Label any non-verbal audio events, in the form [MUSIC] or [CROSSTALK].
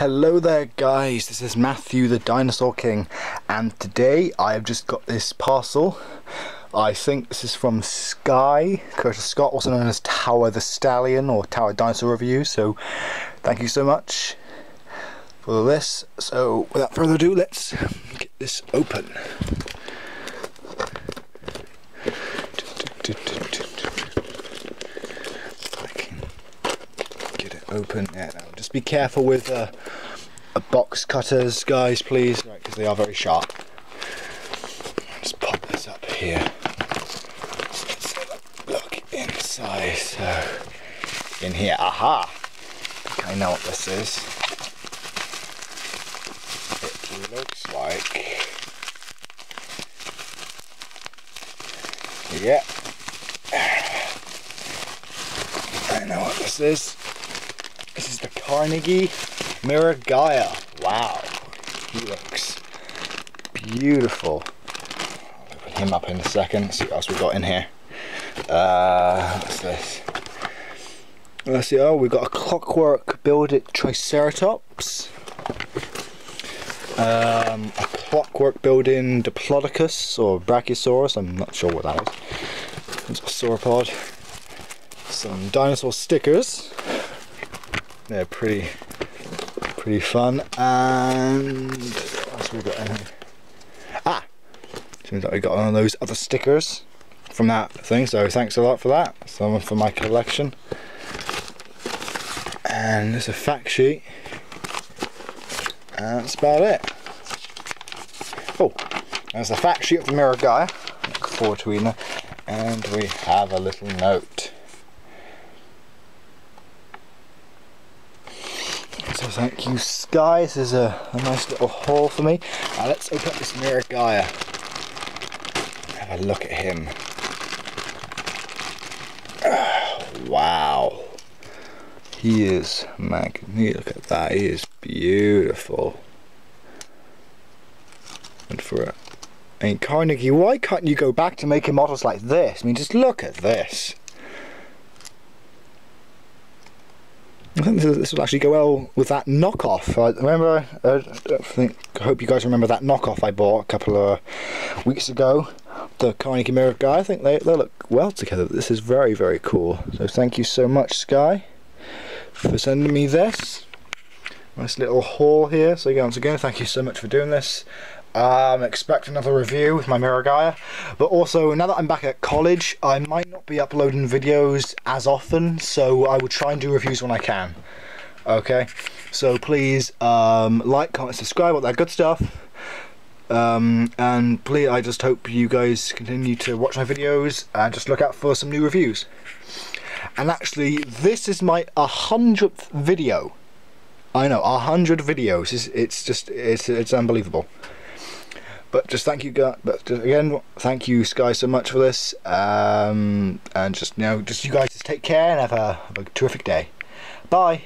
Hello there guys, this is Matthew the Dinosaur King and today I have just got this parcel. I think this is from Skye, Curtis Scott, also known as Tower the Stallion or Towa Dinosaur Review, so thank you so much for this. So without further ado, let's get this open. Open. Yeah, no, just be careful with uh, box cutters, guys, please, right? Because they are very sharp. Just pop this up here. Let's Look inside. So in here, aha! I know what this is. It looks like. Yeah. I know what this is. Carnegie Miragaia. Wow, he looks beautiful. Open him up in a second, see what else we got in here. Uh, what's this? Let's see, oh, we've got a clockwork builded Triceratops. Um, a clockwork building Diplodocus or Brachiosaurus, I'm not sure what that is. It's a sauropod. Some dinosaur stickers they're pretty pretty fun and what we got in here? Ah! Seems like we got one of those other stickers from that thing, so thanks a lot for that. Some for my collection. And there's a fact sheet. And that's about it. Oh, there's a fact sheet of the Miragaia. Look forward to reading. And we have a little note. So thank you Skye, this is a, a nice little haul for me. Now let's open up this Miragaia. Have a look at him. [SIGHS] Wow. He is magnificent. Look at that, he is beautiful. And for a I Carnegie, why can't you go back to making models like this? I mean, just look at this. I think this will actually go well with that knockoff. I remember, uh, I think, I hope you guys remember that knockoff I bought a couple of weeks ago. The Carnegie Miragaia. I think they, they look well together. This is very, very cool. So thank you so much, Skye, for sending me this. Nice little haul here. So once again, thank you so much for doing this. Um, expect another review with my Miragaia. But also, now that I'm back at college, I might not be uploading videos as often, so I will try and do reviews when I can. Okay? So please, um, like, comment, subscribe, all that good stuff. Um, and please, I just hope you guys continue to watch my videos and just look out for some new reviews. And actually, this is my 100th video. I know, 100 videos. It's, it's just, it's, it's unbelievable but just thank you guys but again thank you Skye so much for this. Um, and just you just you guys just take care and have a, have a terrific day. Bye